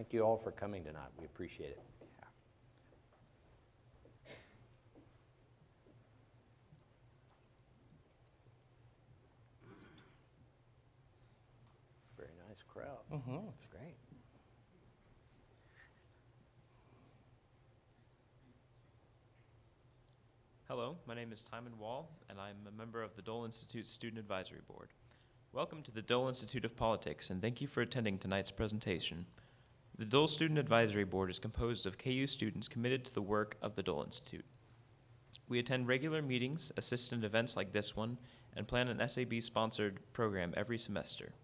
Thank you all for coming tonight. We appreciate it. Very nice crowd. Mm-hmm, it's great. Hello, my name is Timon Wall, and I'm a member of the Dole Institute Student Advisory Board. Welcome to the Dole Institute of Politics, and thank you for attending tonight's presentation. The Dole Student Advisory Board is composed of KU students committed to the work of the Dole Institute. We attend regular meetings, assist in events like this one, and plan an SAB sponsored program every semester.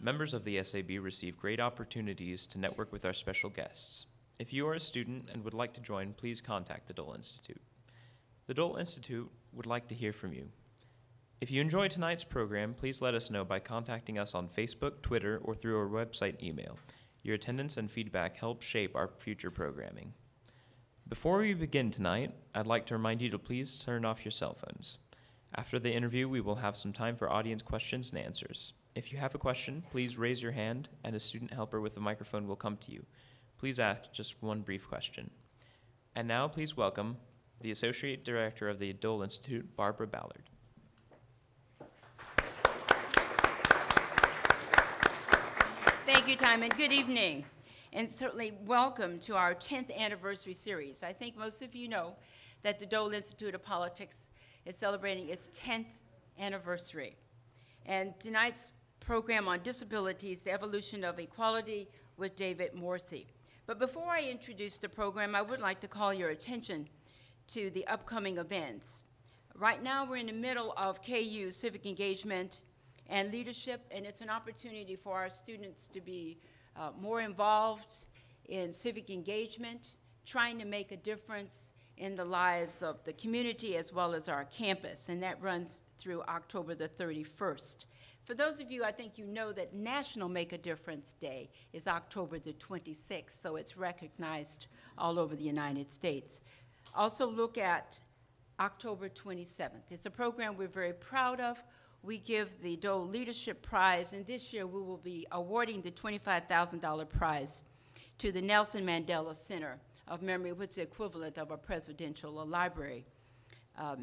Members of the SAB receive great opportunities to network with our special guests. If you are a student and would like to join, please contact the Dole Institute. The Dole Institute would like to hear from you. If you enjoy tonight's program, please let us know by contacting us on Facebook, Twitter, or through our website email. Your attendance and feedback help shape our future programming. Before we begin tonight, I'd like to remind you to please turn off your cell phones. After the interview, we will have some time for audience questions and answers. If you have a question, please raise your hand, and a student helper with a microphone will come to you. Please ask just one brief question. And now, please welcome the Associate Director of the Dole Institute, Barbara Ballard. Thank you, Timon. Good evening, and certainly welcome to our 10th anniversary series. I think most of you know that the Dole Institute of Politics is celebrating its 10th anniversary. And tonight's program on disabilities, the evolution of equality with David Morrissey. But before I introduce the program, I would like to call your attention to the upcoming events. Right now, we're in the middle of KU civic engagement and leadership, and it's an opportunity for our students to be uh, more involved in civic engagement, trying to make a difference in the lives of the community as well as our campus, and that runs through October the 31st. For those of you, I think you know that National Make a Difference Day is October the 26th, so it's recognized all over the United States. Also look at October 27th. It's a program we're very proud of. We give the Dole Leadership Prize, and this year we will be awarding the $25,000 prize to the Nelson Mandela Center of Memory, which is the equivalent of a presidential library. Uh,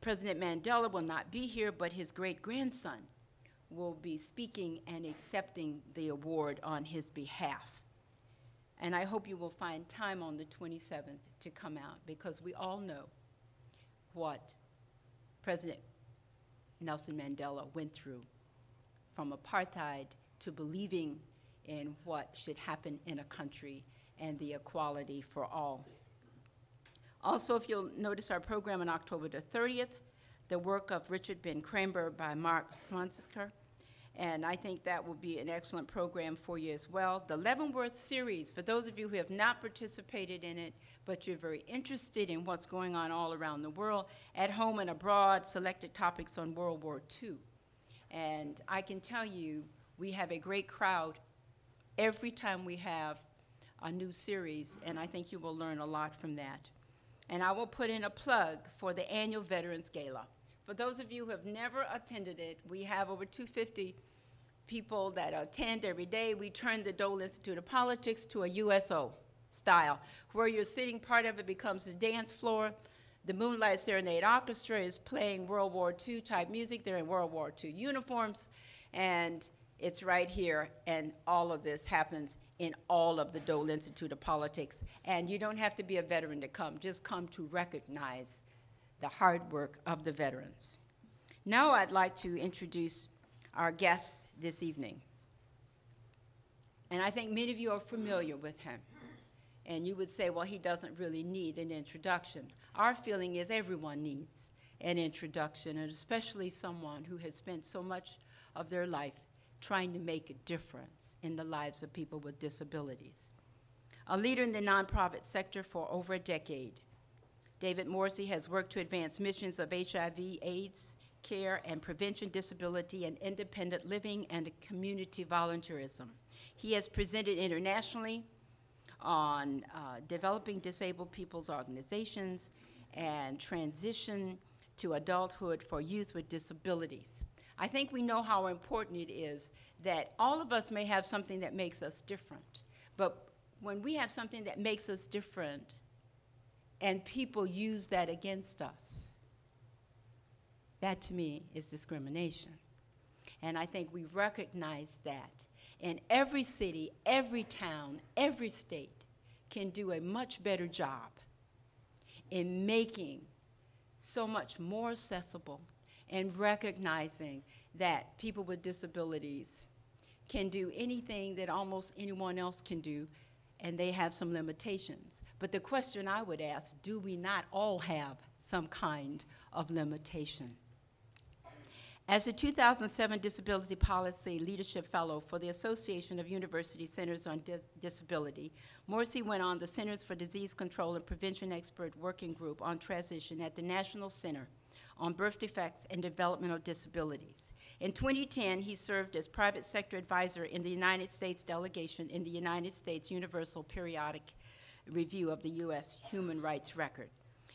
President Mandela will not be here, but his great-grandson will be speaking and accepting the award on his behalf. And I hope you will find time on the 27th to come out because we all know what President Nelson Mandela went through from apartheid to believing in what should happen in a country and the equality for all. Also, if you'll notice our program on October the 30th, the work of Richard Ben Cramer by Mark Swansker, and I think that will be an excellent program for you as well. The Leavenworth series, for those of you who have not participated in it, but you're very interested in what's going on all around the world, at home and abroad, selected topics on World War II. And I can tell you, we have a great crowd every time we have a new series, and I think you will learn a lot from that. And I will put in a plug for the annual Veterans Gala. For those of you who have never attended it, we have over 250 people that attend every day. We turn the Dole Institute of Politics to a USO style, where you're sitting, part of it becomes the dance floor. The Moonlight Serenade Orchestra is playing World War II type music. They're in World War II uniforms, and it's right here, and all of this happens in all of the Dole Institute of Politics. And you don't have to be a veteran to come, just come to recognize the hard work of the veterans. Now I'd like to introduce our guest this evening. And I think many of you are familiar with him. And you would say, well, he doesn't really need an introduction. Our feeling is everyone needs an introduction, and especially someone who has spent so much of their life trying to make a difference in the lives of people with disabilities. A leader in the nonprofit sector for over a decade, David Morrissey has worked to advance missions of HIV, AIDS, care and prevention, disability, and independent living, and community volunteerism. He has presented internationally on uh, developing disabled people's organizations and transition to adulthood for youth with disabilities. I think we know how important it is that all of us may have something that makes us different, But when we have something that makes us different and people use that against us, that to me is discrimination. And I think we recognize that. And every city, every town, every state can do a much better job in making so much more accessible and recognizing that people with disabilities can do anything that almost anyone else can do, and they have some limitations. But the question I would ask, do we not all have some kind of limitation? As a 2007 Disability Policy Leadership Fellow for the Association of University Centers on Dis Disability, Morrissey went on the Centers for Disease Control and Prevention Expert Working Group on Transition at the National Center on Birth Defects and Developmental Disabilities. In 2010, he served as private sector advisor in the United States delegation in the United States Universal Periodic Review of the U.S. Human Rights Record.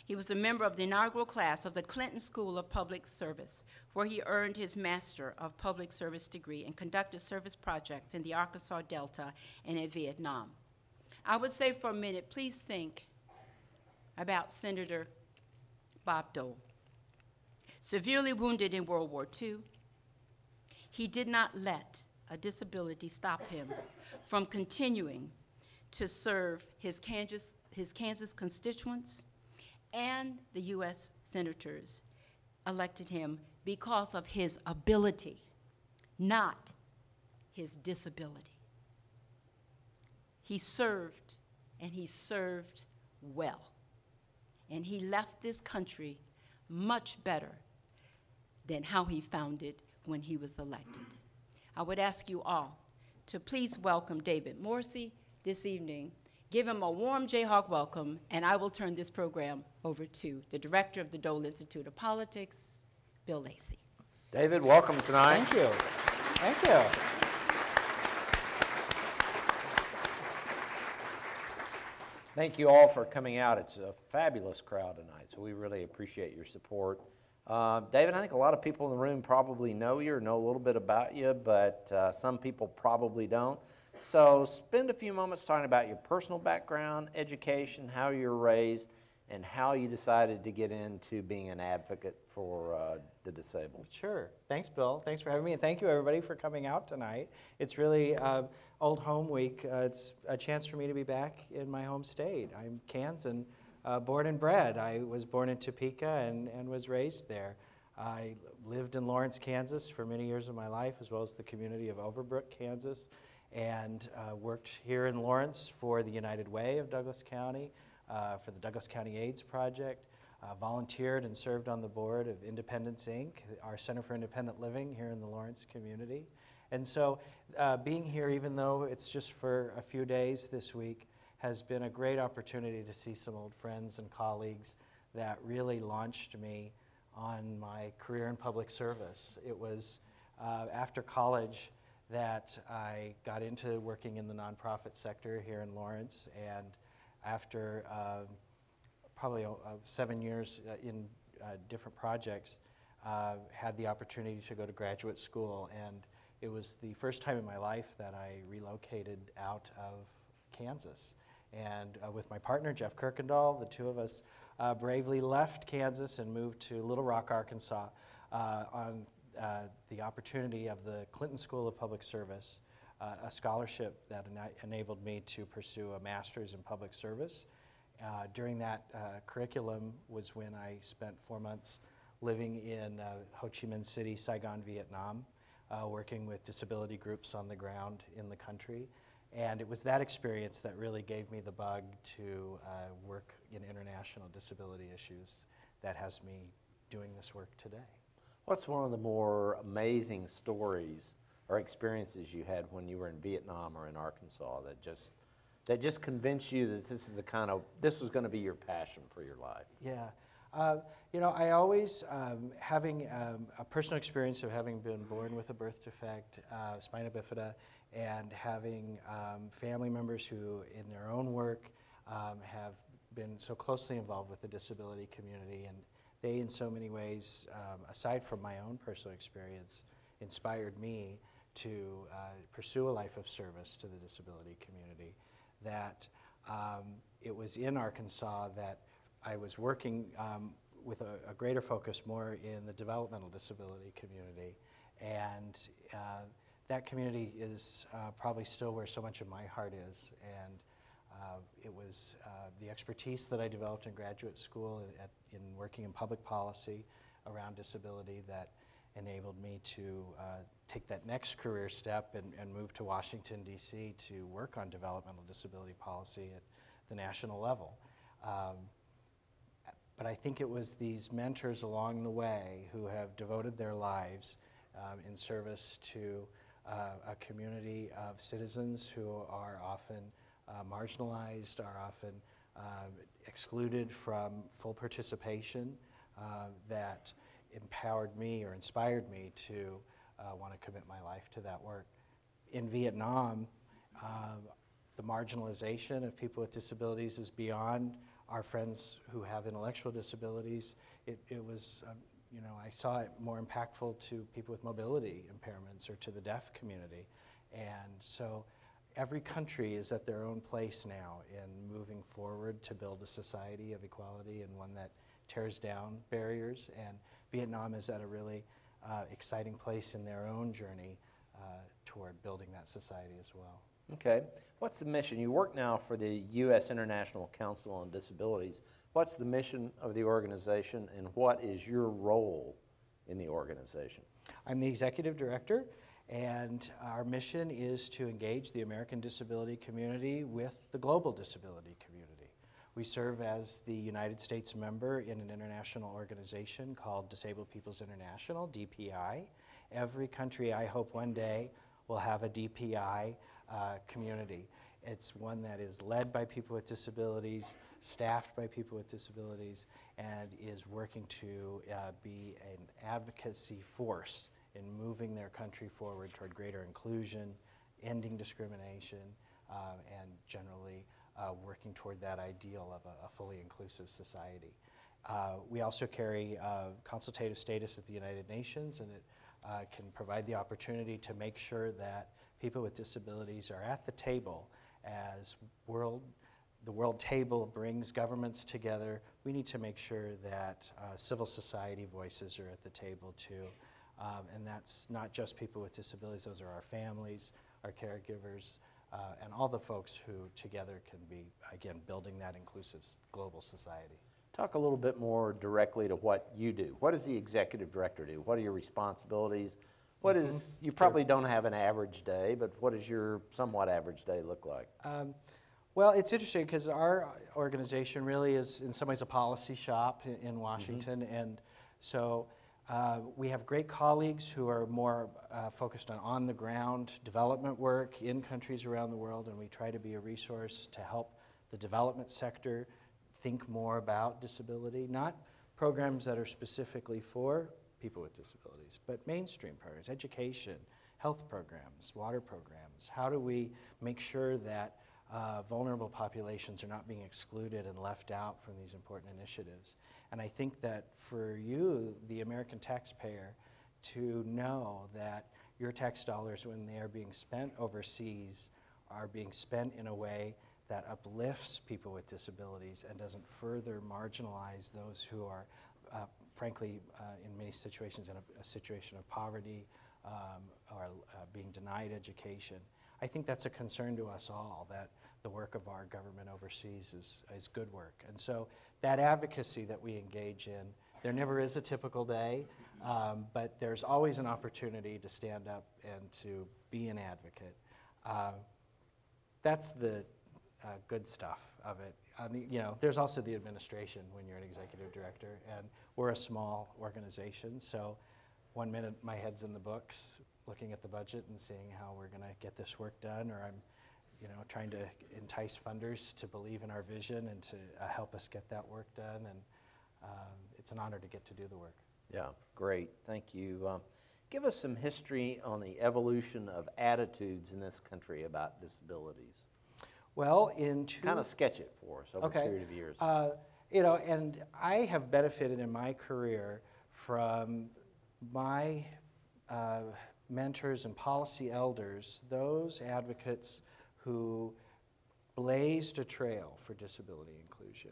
He was a member of the inaugural class of the Clinton School of Public Service, where he earned his Master of Public Service degree and conducted service projects in the Arkansas Delta and in Vietnam. I would say for a minute, please think about Senator Bob Dole. Severely wounded in World War II, he did not let a disability stop him from continuing to serve his Kansas, his Kansas constituents and the U.S. senators elected him because of his ability, not his disability. He served, and he served well. And he left this country much better than how he found it when he was elected. I would ask you all to please welcome David Morrissey this evening give him a warm Jayhawk welcome, and I will turn this program over to the director of the Dole Institute of Politics, Bill Lacey. David, welcome tonight. Thank you. Thank you. Thank you all for coming out. It's a fabulous crowd tonight, so we really appreciate your support. Uh, David, I think a lot of people in the room probably know you or know a little bit about you, but uh, some people probably don't. So spend a few moments talking about your personal background, education, how you were raised, and how you decided to get into being an advocate for uh, the disabled. Sure. Thanks, Bill. Thanks for having me, and thank you, everybody, for coming out tonight. It's really uh, Old Home Week. Uh, it's a chance for me to be back in my home state. I'm Kansan, uh, born and bred. I was born in Topeka and, and was raised there. I lived in Lawrence, Kansas for many years of my life, as well as the community of Overbrook, Kansas and uh, worked here in Lawrence for the United Way of Douglas County, uh, for the Douglas County AIDS Project, uh, volunteered and served on the board of Independence Inc., our Center for Independent Living here in the Lawrence community. And so uh, being here, even though it's just for a few days this week, has been a great opportunity to see some old friends and colleagues that really launched me on my career in public service. It was uh, after college that I got into working in the nonprofit sector here in Lawrence, and after uh, probably uh, seven years uh, in uh, different projects, uh, had the opportunity to go to graduate school, and it was the first time in my life that I relocated out of Kansas. And uh, with my partner, Jeff Kirkendall, the two of us bravely left Kansas and moved to Little Rock, Arkansas on uh, the opportunity of the Clinton School of Public Service, uh, a scholarship that ena enabled me to pursue a master's in public service. Uh, during that uh, curriculum was when I spent four months living in uh, Ho Chi Minh City, Saigon, Vietnam, working with disability groups on the ground in the country. And it was that experience that really gave me the bug to work in international disability issues that has me doing this work today. What's one of the more amazing stories or experiences you had when you were in Vietnam or in Arkansas that just that just convinced you that this is the kind of this was going to be your passion for your life? Yeah. Uh, you know, I always, um, having um, a personal experience of having been born with a birth defect, uh, spina bifida, and having um, family members who, in their own work, um, have been so closely involved with the disability community and they, in so many ways, um, aside from my own personal experience, inspired me to uh, pursue a life of service to the disability community. that um, it was in Arkansas that I was working um, with a, a greater focus more in the developmental disability community. And uh, that community is uh, probably still where so much of my heart is. And uh, it was uh, the expertise that I developed in graduate school at, in working in public policy around disability that enabled me to uh, take that next career step and, and move to Washington, D.C. to work on developmental disability policy at the national level. Um, but I think it was these mentors along the way who have devoted their lives um, in service to uh, a community of citizens who are often uh, marginalized, are often um, excluded from full participation, uh, that empowered me or inspired me to uh, want to commit my life to that work. In Vietnam, um, the marginalization of people with disabilities is beyond our friends who have intellectual disabilities. It, it was, um, you know, I saw it more impactful to people with mobility impairments or to the deaf community. And so every country is at their own place now in moving forward to build a society of equality and one that tears down barriers. And Vietnam is at a really uh, exciting place in their own journey uh, toward building that society as well. Okay. What's the mission? You work now for the U.S. International Council on Disabilities. What's the mission of the organization, and what is your role in the organization? I'm the executive director, and our mission is to engage the American disability community with the global disability community. We serve as the United States member in an international organization called Disabled Peoples International, DPI. Every country, I hope one day, will have a DPI uh, community. It's one that is led by people with disabilities, staffed by people with disabilities, and is working to uh, be an advocacy force in moving their country forward toward greater inclusion, ending discrimination, uh, and generally uh, working toward that ideal of a, a fully inclusive society. Uh, we also carry uh, consultative status at the United Nations, and it uh, can provide the opportunity to make sure that people with disabilities are at the table as world, the world table brings governments together. We need to make sure that uh, civil society voices are at the table too. Um, and that's not just people with disabilities, those are our families, our caregivers, uh, and all the folks who together can be, again, building that inclusive global society. Talk a little bit more directly to what you do. What does the executive director do? What are your responsibilities? What is, Mm-hmm. you probably don't have an average day, but what does your somewhat average day look like? Um, well, it's interesting because our organization really is, in some ways, a policy shop in, in Washington, and so uh, we have great colleagues who are more uh, focused on on-the-ground development work in countries around the world, and we try to be a resource to help the development sector think more about disability, not programs that are specifically for people with disabilities, but mainstream programs, education, health programs, water programs. How do we make sure that uh, vulnerable populations are not being excluded and left out from these important initiatives? And I think that for you, the American taxpayer, to know that your tax dollars, when they are being spent overseas, are being spent in a way that uplifts people with disabilities and doesn't further marginalize those who are uh, frankly, uh, in many situations, in a, a situation of poverty um, or uh, being denied education. I think that's a concern to us all that the work of our government overseas is, is good work. And so that advocacy that we engage in, there never is a typical day, um, but there's always an opportunity to stand up and to be an advocate. Uh, that's the uh, good stuff of it. The, you know, there's also the administration when you're an executive director, and we're a small organization, so one minute my head's in the books, looking at the budget and seeing how we're going to get this work done, or I'm, you know, trying to entice funders to believe in our vision and to uh, help us get that work done, and um, it's an honor to get to do the work. Yeah, great, thank you. Um, Give us some history on the evolution of attitudes in this country about disabilities. Well, in two, Kind of sketch it for us over a Okay. period of years. Uh, you know, and I have benefited in my career from my uh, mentors and policy elders, those advocates who blazed a trail for disability inclusion.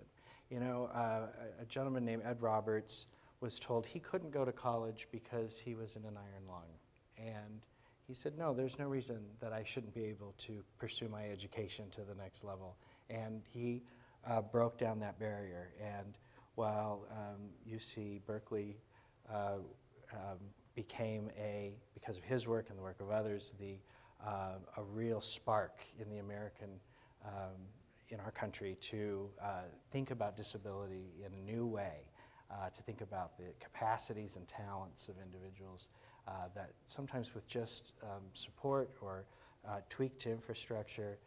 You know, uh, a- gentleman named Ed Roberts was told he couldn't go to college because he was in an iron lung. And he said, No, there's no reason that I shouldn't be able to pursue my education to the next level. And he uh, broke down that barrier. And while um, UC Berkeley uh, um, became a, because of his work and the work of others, the, uh, a real spark in the American, um, in our country to uh, think about disability in a new way, uh, to think about the capacities and talents of individuals uh, that sometimes with just um, support or uh, tweaked infrastructure,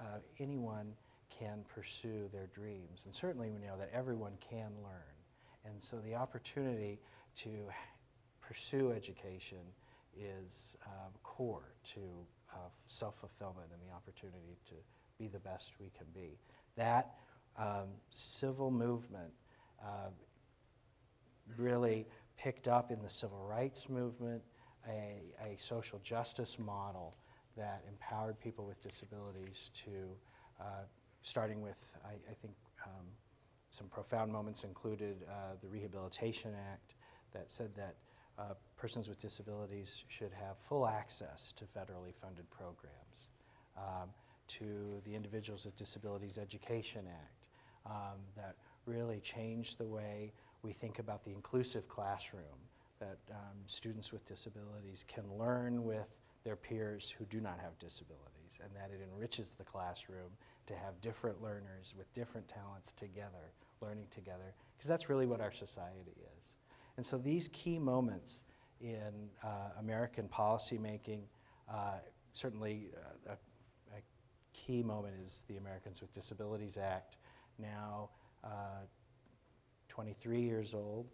uh, anyone can pursue their dreams. And certainly we know that everyone can learn. And so the opportunity to pursue education is um, core to uh, self-fulfillment and the opportunity to be the best we can be. That um, civil movement uh, really picked up in the civil rights movement a, a social justice model that empowered people with disabilities to, uh, starting with, I, I think, um, some profound moments included uh, the Rehabilitation Act that said that uh, persons with disabilities should have full access to federally funded programs, um, to the Individuals with Disabilities Education Act um, that really changed the way we think about the inclusive classroom, that um, students with disabilities can learn with their peers who do not have disabilities, and that it enriches the classroom to have different learners with different talents together, learning together, because that's really what our society is. And so these key moments in uh, American policymaking, uh, certainly uh, a, a key moment is the Americans with Disabilities Act, now uh, 23 years old.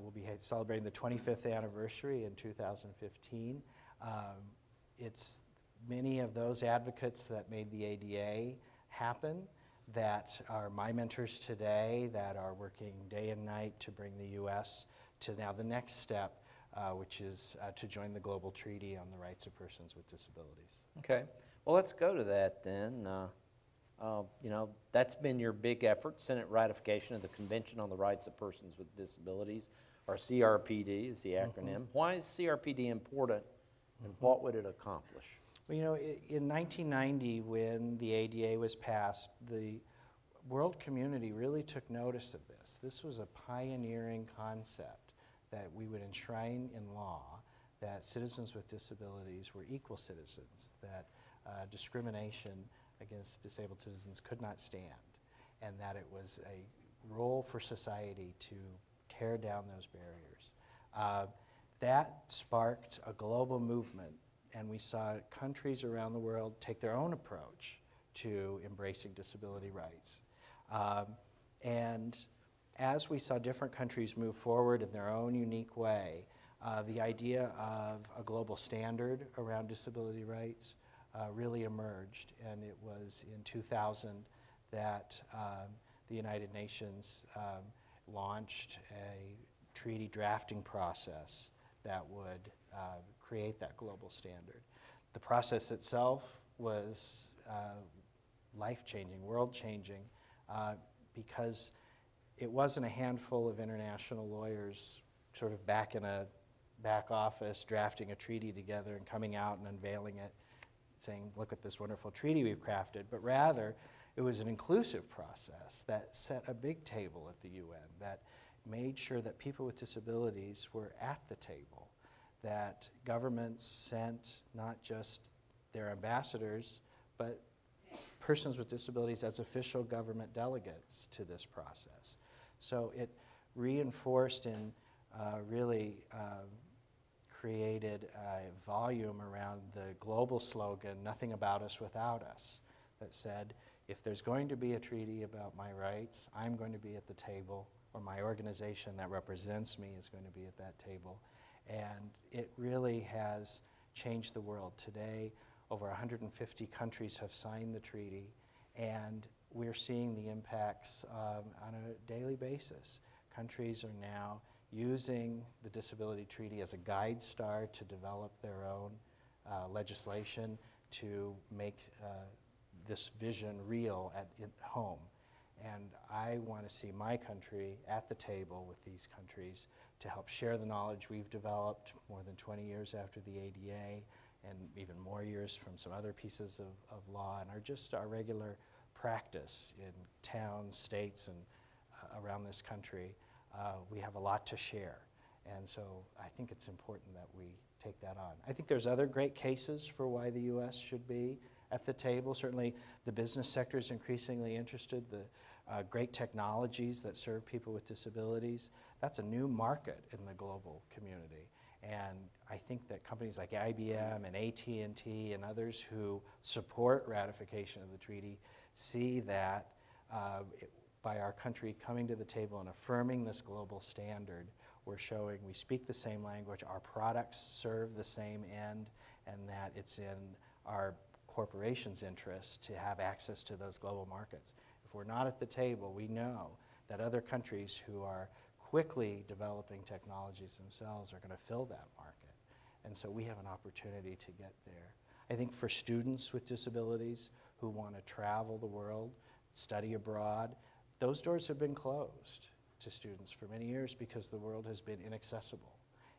We'll be celebrating the 25th anniversary in 2015. Um, it's many of those advocates that made the ADA happen that are my mentors today, that are working day and night to bring the U.S. to now the next step, uh, which is uh, to join the Global Treaty on the Rights of Persons with Disabilities. Okay, well, let's go to that then. Uh, uh, You know, that's been your big effort, Senate ratification of the Convention on the Rights of Persons with Disabilities, or CRPD is the acronym. Why is CRPD important, and what would it accomplish? Well, you know, in 1990, when the ADA was passed, the world community really took notice of this. This was a pioneering concept that we would enshrine in law that citizens with disabilities were equal citizens, that uh, discrimination against disabled citizens could not stand, and that it was a role for society to tear down those barriers. Uh, that sparked a global movement, and we saw countries around the world take their own approach to embracing disability rights. Um, and as we saw different countries move forward in their own unique way, uh, the idea of a global standard around disability rights uh, really emerged. And it was in 2000 that um, the United Nations um, launched a treaty drafting process that would uh, create that global standard. The process itself was uh, life changing, world changing, uh, because it wasn't a handful of international lawyers sort of back in a back office drafting a treaty together and coming out and unveiling it, saying, look at this wonderful treaty we've crafted, but rather it was an inclusive process that set a big table at the UN, that made sure that people with disabilities were at the table, that governments sent not just their ambassadors, but persons with disabilities as official government delegates to this process. So it reinforced and uh, really um, created a volume around the global slogan, Nothing About Us Without Us, that said, if there's going to be a treaty about my rights, I'm going to be at the table, or my organization that represents me is going to be at that table. And it really has changed the world. Today, over 150 countries have signed the treaty, and we're seeing the impacts um, on a daily basis. Countries are now using the Disability Treaty as a guide star to develop their own uh, legislation to make uh, this vision real at, at home. And I want to see my country at the table with these countries to help share the knowledge we've developed more than 20 years after the ADA and even more years from some other pieces of, of law and are just our regular practice in towns, states, and uh, around this country. Uh, we have a lot to share. And so I think it's important that we take that on. I think there's other great cases for why the U.S. should be at the table. Certainly, the business sector is increasingly interested. The uh, great technologies that serve people with disabilities, that's a new market in the global community. And I think that companies like IBM and AT&T and others who support ratification of the treaty see that uh, it, by our country coming to the table and affirming this global standard, we're showing we speak the same language, our products serve the same end, and that it's in our corporations' interest to have access to those global markets. If we're not at the table, we know that other countries who are quickly developing technologies themselves are going to fill that market. And so we have an opportunity to get there. I think for students with disabilities who want to travel the world, study abroad, those doors have been closed to students for many years because the world has been inaccessible.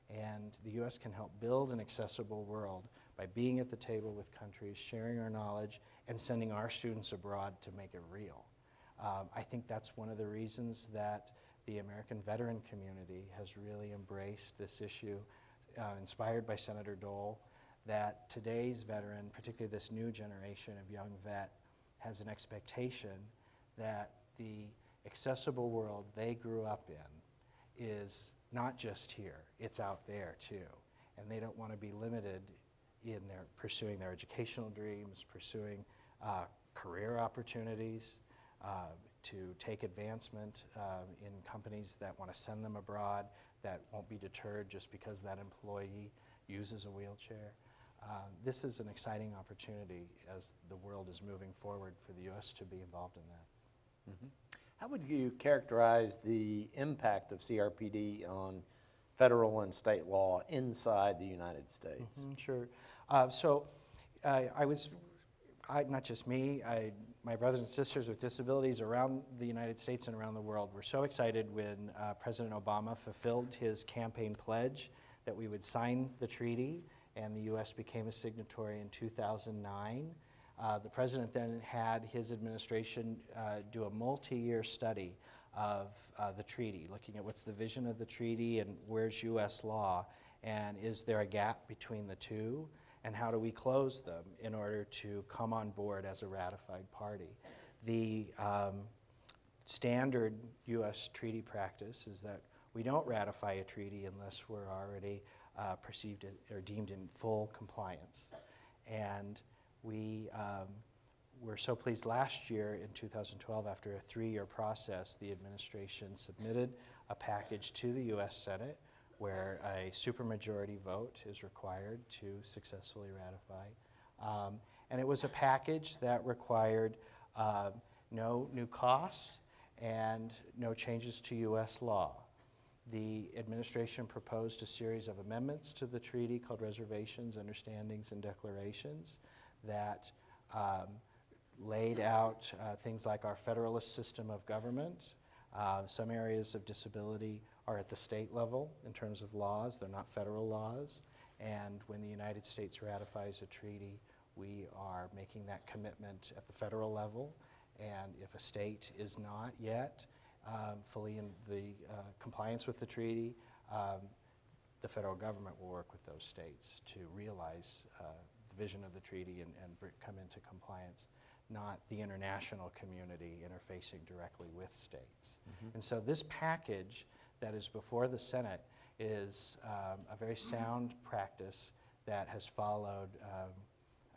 And the U.S. can help build an accessible world by being at the table with countries, sharing our knowledge, and sending our students abroad to make it real. Um, I think that's one of the reasons that the American veteran community has really embraced this issue, uh, inspired by Senator Dole, that today's veteran, particularly this new generation of young vet, has an expectation that the accessible world they grew up in is not just here, it's out there too. And they don't want to be limited in their pursuing their educational dreams, pursuing uh, career opportunities, uh, to take advancement uh, in companies that want to send them abroad that won't be deterred just because that employee uses a wheelchair. Uh, this is an exciting opportunity as the world is moving forward for the U.S. to be involved in that. Mm-hmm. How would you characterize the impact of CRPD on federal and state law inside the United States? Mm-hmm, sure. Uh, so uh, I was, I, not just me, I, my brothers and sisters with disabilities around the United States and around the world were so excited when uh, President Obama fulfilled his campaign pledge that we would sign the treaty, and the U.S. became a signatory in 2009. Uh, the president then had his administration uh, do a multi-year study of uh, the treaty, looking at what's the vision of the treaty and where's U.S. law, and is there a gap between the two, and how do we close them in order to come on board as a ratified party. The um, standard U.S. treaty practice is that we don't ratify a treaty unless we're already uh, perceived or deemed in full compliance. And we um, were so pleased last year in 2012, after a three year process, the administration submitted a package to the U.S. Senate where a supermajority vote is required to successfully ratify. Um, and it was a package that required uh, no new costs and no changes to U.S. law. The administration proposed a series of amendments to the treaty called reservations, understandings, and declarations that um, laid out uh, things like our federalist system of government. Uh, some areas of disability are at the state level in terms of laws, they're not federal laws. And when the United States ratifies a treaty, we are making that commitment at the federal level. And if a state is not yet um, fully in the uh, compliance with the treaty, um, the federal government will work with those states to realize uh, the vision of the treaty and, and come into compliance, not the international community interfacing directly with states. Mm-hmm. And so this package that is before the Senate is um, a very sound practice that has followed um,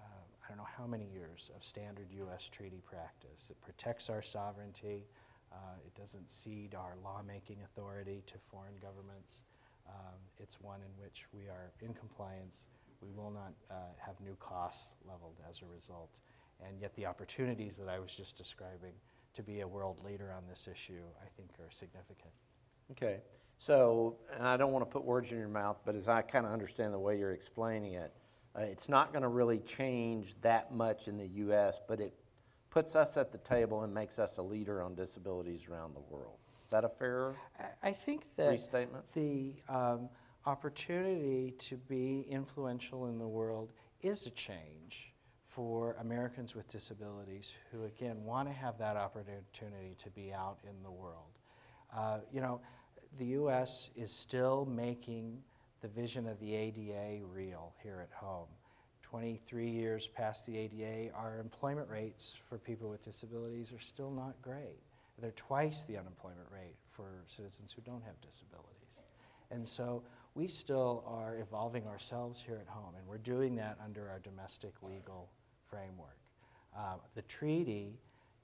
uh, I don't know how many years of standard U.S. treaty practice. It protects our sovereignty. Uh, it doesn't cede our lawmaking authority to foreign governments. Um, it's one in which we are in compliance we will not uh, have new costs leveled as a result. And yet the opportunities that I was just describing to be a world leader on this issue, I think, are significant. Okay. So, and I don't want to put words in your mouth, but as I kind of understand the way you're explaining it, uh, it's not going to really change that much in the U.S., but it puts us at the table and makes us a leader on disabilities around the world. Is that a fair I- think that restatement? the um, opportunity to be influential in the world is a change for Americans with disabilities who, again, want to have that opportunity to be out in the world. Uh, you know, the U.S. is still making the vision of the ADA real here at home. 23 years past the ADA, our employment rates for people with disabilities are still not great. They're twice the unemployment rate for citizens who don't have disabilities. And so we still are evolving ourselves here at home, and we're doing that under our domestic legal framework. Uh, the treaty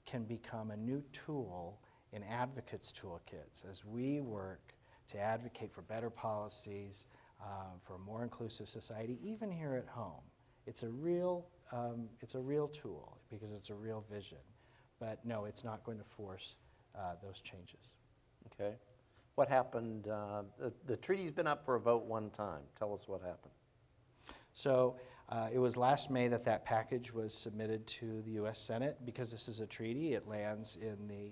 can become a new tool in advocates' toolkits as we work to advocate for better policies, um, for a more inclusive society, even here at home. It's a real, um, it's a real tool because it's a real vision. But no, it's not going to force uh, those changes. Okay. What happened, uh, the, the treaty's been up for a vote one time. Tell us what happened. So uh, it was last May that that package was submitted to the U.S. Senate. Because this is a treaty, it lands in the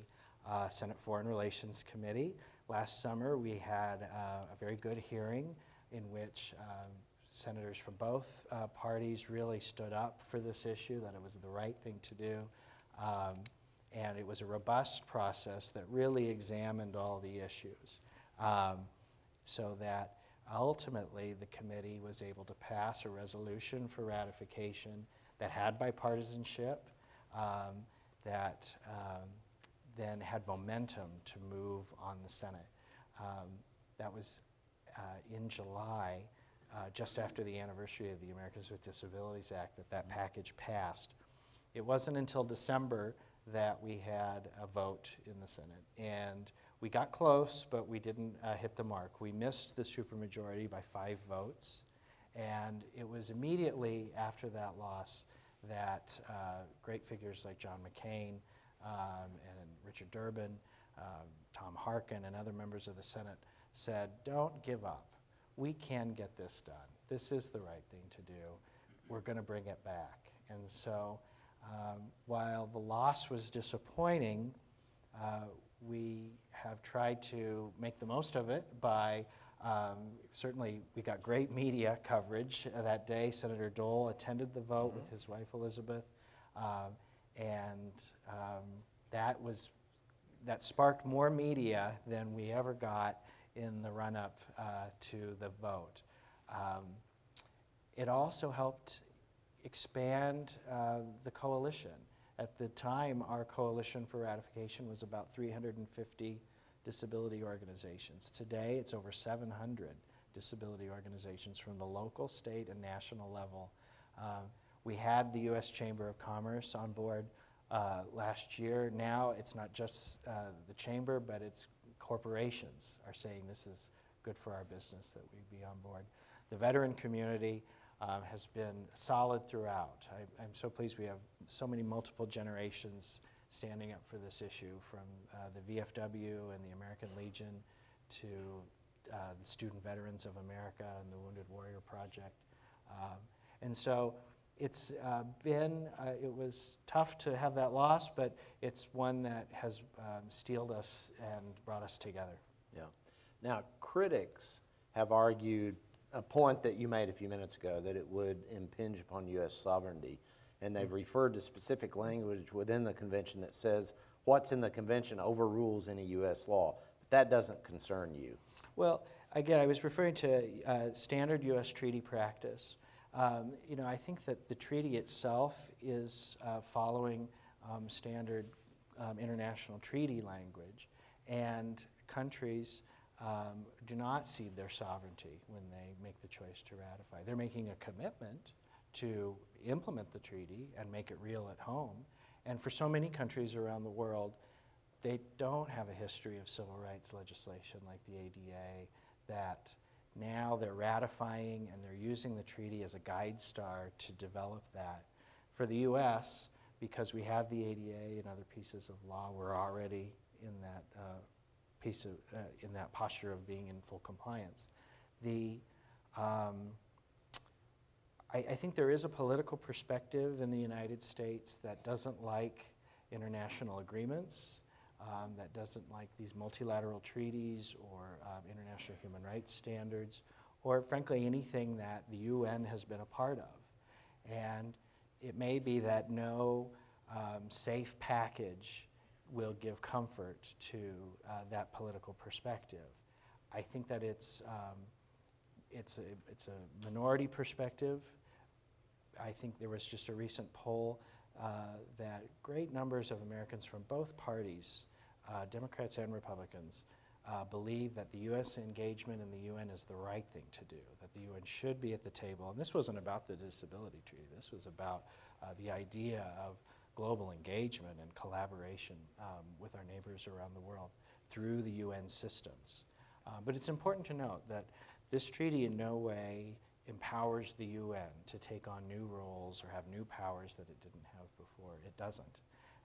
uh, Senate Foreign Relations Committee. Last summer, we had uh, a very good hearing in which um, senators from both uh, parties really stood up for this issue, that it was the right thing to do. Um, and it was a robust process that really examined all the issues. Um, so that ultimately the committee was able to pass a resolution for ratification that had bipartisanship, um, that um, then had momentum to move on the Senate. Um, that was uh, in July, uh, just after the anniversary of the Americans with Disabilities Act, that that package passed. It wasn't until December that we had a vote in the Senate. And we got close, but we didn't uh, hit the mark. We missed the supermajority by five votes. And it was immediately after that loss that uh, great figures like John McCain um, and Richard Durbin, um, Tom Harkin, and other members of the Senate said, Don't give up. We can get this done. This is the right thing to do. We're going to bring it back. And so, um, while the loss was disappointing, uh, we have tried to make the most of it by um, certainly we got great media coverage that day. Senator Dole attended the vote with his wife Elizabeth, um, and um, that was that sparked more media than we ever got in the run-up uh, to the vote. Um, it also helped expand uh, the coalition. At the time, our coalition for ratification was about 350 disability organizations. Today, it's over 700 disability organizations from the local, state, and national level. Uh, we had the U.S. Chamber of Commerce on board uh, last year. Now, it's not just uh, the chamber, but it's corporations are saying this is good for our business that we be on board. The veteran community um, has been solid throughout. I, am so pleased we have so many multiple generations standing up for this issue, from uh, the VFW and the American Legion to uh, the Student Veterans of America and the Wounded Warrior Project. Um, and so it's uh, been, uh, it was tough to have that loss, but it's one that has um, steeled us and brought us together. Yeah. Now, critics have argued a point that you made a few minutes ago that it would impinge upon U.S. sovereignty. And they've referred to specific language within the convention that says what's in the convention overrules any U.S. law. But that doesn't concern you. Well, again, I was referring to uh, standard U.S. treaty practice. Um, you know, I think that the treaty itself is uh, following um, standard um, international treaty language, and countries um, do not cede their sovereignty when they make the choice to ratify. They're making a commitment to implement the treaty and make it real at home. And for so many countries around the world, they don't have a history of civil rights legislation like the ADA that now they're ratifying and they're using the treaty as a guide star to develop that. For the U.S., because we have the ADA and other pieces of law, we're already in that uh, piece of, uh, in that posture of being in full compliance. The, um, I, I, think there is a political perspective in the United States that doesn't like international agreements, um, that doesn't like these multilateral treaties or international human rights standards, or frankly, anything that the UN has been a part of. And it may be that no um, safe package will give comfort to uh, that political perspective. I think that it's, um, it's, a, it's a minority perspective. I think there was just a recent poll uh, that great numbers of Americans from both parties, uh, Democrats and Republicans, uh, believe that the U.S. engagement in the UN is the right thing to do, that the UN should be at the table. And this wasn't about the disability treaty, this was about uh, the idea of global engagement and collaboration um, with our neighbors around the world through the UN systems. Uh, but it's important to note that this treaty in no way empowers the UN to take on new roles or have new powers that it didn't have before. It doesn't.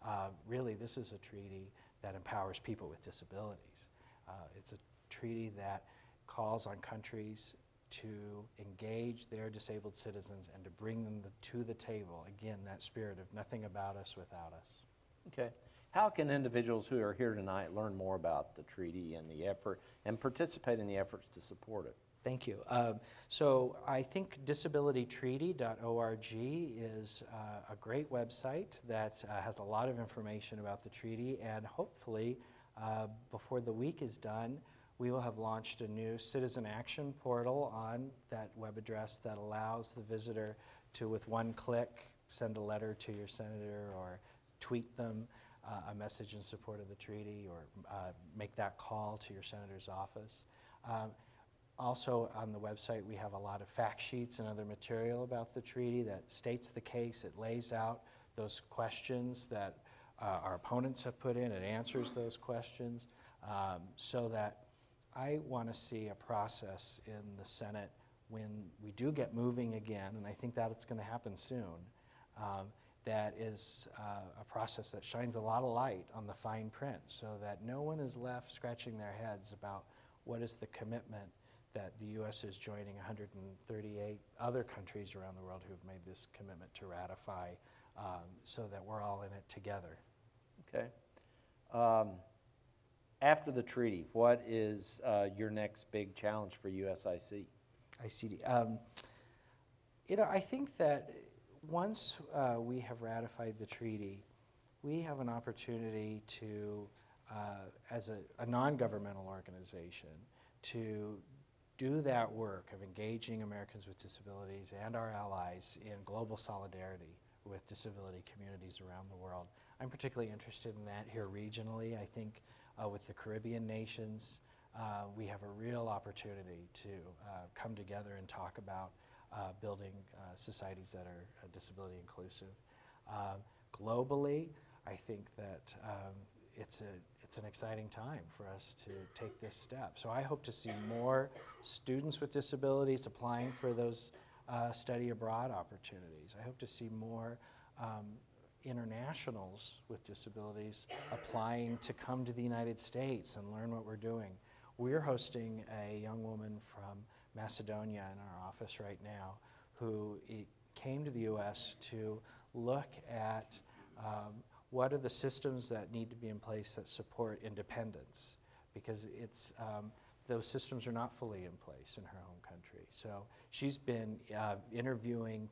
Uh, really, this is a treaty that empowers people with disabilities. Uh, it's a treaty that calls on countries to engage their disabled citizens and to bring them the, to the table. Again, that spirit of nothing about us without us. Okay. How can individuals who are here tonight learn more about the treaty and the effort and participate in the efforts to support it? Thank you. Um, so I think disabilitytreaty.org is uh, a great website that uh, has a lot of information about the treaty, and hopefully, uh, before the week is done, we will have launched a new citizen action portal on that web address that allows the visitor to, with one click, send a letter to your senator or tweet them uh, a message in support of the treaty or uh, make that call to your senator's office. Um, also, on the website, we have a lot of fact sheets and other material about the treaty that states the case. It lays out those questions that uh, our opponents have put in. It answers those questions um, so that I want to see a process in the Senate when we do get moving again, and I think that it's going to happen soon, um, that is uh, a process that shines a lot of light on the fine print so that no one is left scratching their heads about what is the commitment that the U.S. is joining 138 other countries around the world who have made this commitment to ratify um, so that we're all in it together. Okay. Um, after the treaty, what is uh, your next big challenge for USIC? ICD. Um, you know, I think that once uh, we have ratified the treaty, we have an opportunity to, uh, as a, a non governmental organization, to do that work of engaging Americans with disabilities and our allies in global solidarity with disability communities around the world. I'm particularly interested in that here regionally. I think uh, with the Caribbean nations, uh, we have a real opportunity to uh, come together and talk about uh, building uh, societies that are uh, disability inclusive. Globally, I think that um, it's, a, it's an exciting time for us to take this step. So I hope to see more students with disabilities applying for those study abroad opportunities. I hope to see more um, internationals with disabilities applying to come to the United States and learn what we're doing. We're hosting a young woman from Macedonia in our office right now who came to the U.S. to look at um, what are the systems that need to be in place that support independence because it's um, those systems are not fully in place in her home country. So she's been uh, interviewing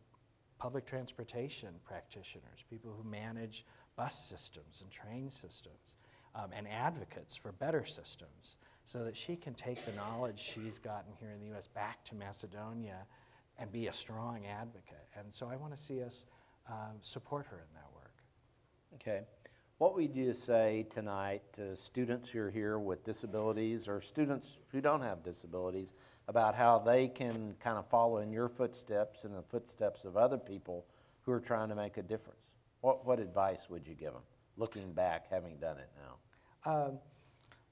public transportation practitioners, people who manage bus systems and train systems, um, and advocates for better systems so that she can take the knowledge she's gotten here in the US back to Macedonia and be a strong advocate. And so I want to see us um, support her in that work. Okay. What would you say tonight to students who are here with disabilities or students who don't have disabilities about how they can kind of follow in your footsteps and the footsteps of other people who are trying to make a difference? What, what advice would you give them, looking back, having done it now? Um,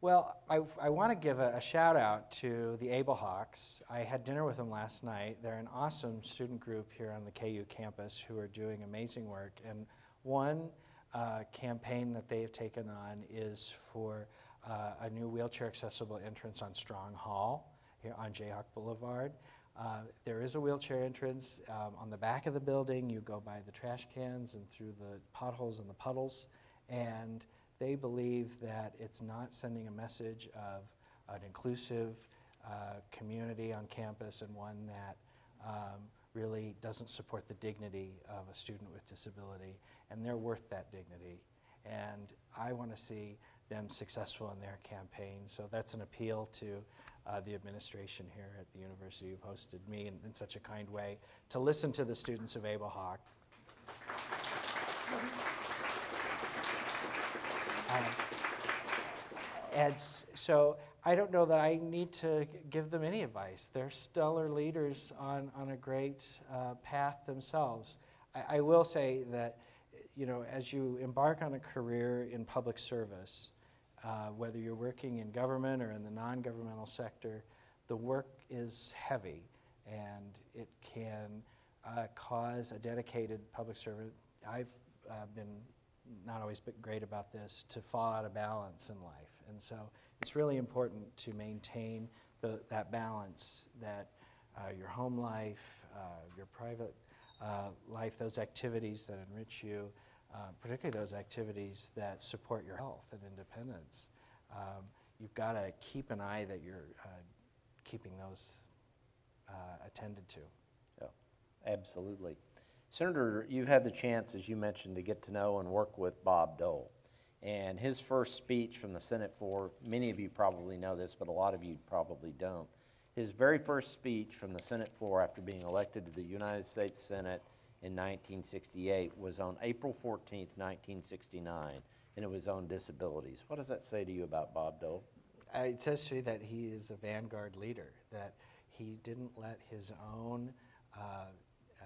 well, I, I want to give a, a, shout out to the Able Hawks. I had dinner with them last night. They're an awesome student group here on the KU campus who are doing amazing work. And one uh, campaign that they have taken on is for uh, a new wheelchair accessible entrance on Strong Hall here on Jayhawk Boulevard. Uh, there is a wheelchair entrance um, on the back of the building. You go by the trash cans and through the potholes and the puddles, And they believe that it's not sending a message of an inclusive uh, community on campus and one that um, really doesn't support the dignity of a student with disability. And they're worth that dignity. And I want to see them successful in their campaign. So that's an appeal to uh, the administration here at the university who've hosted me in, in such a kind way to listen to the students of Able Hawk. Um, and so I don't know that I need to give them any advice. They're stellar leaders on, on a great uh, path themselves. I, I will say that, you know, as you embark on a career in public service, uh, whether you're working in government or in the non governmental sector, the work is heavy and it can uh, cause a dedicated public servant. I've uh, been not always but great about this to fall out of balance in life. And so it's really important to maintain the, that balance that uh, your home life, uh, your private uh, life, those activities that enrich you, uh, particularly those activities that support your health and independence. Um, you've got to keep an eye that you're uh, keeping those uh, attended to. Yeah, absolutely. Senator, you've had the chance, as you mentioned, to get to know and work with Bob Dole. And his first speech from the Senate floor, many of you probably know this, but a lot of you probably don't. His very first speech from the Senate floor after being elected to the United States Senate in 1968 was on April 14th, 1969, and it was on disabilities. What does that say to you about Bob Dole? Uh, it says to me that he is a vanguard leader, that he didn't let his own, uh, uh,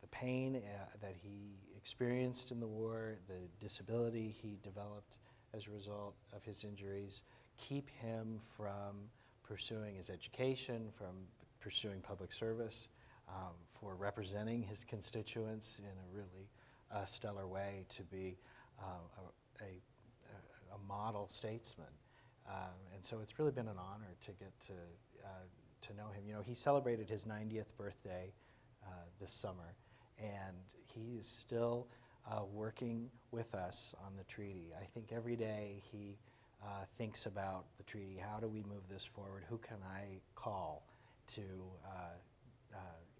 the pain uh, that he experienced in the war, the disability he developed as a result of his injuries, keep him from pursuing his education, from pursuing public service, um, for representing his constituents in a really uh, stellar way, to be uh, a, a, a model statesman. Um, and so it's really been an honor to get to, uh, to know him. You know, he celebrated his 90th birthday uh, this summer, and he is still working with us on the treaty. I think every day he uh, thinks about the treaty. How do we move this forward? Who can I call to uh,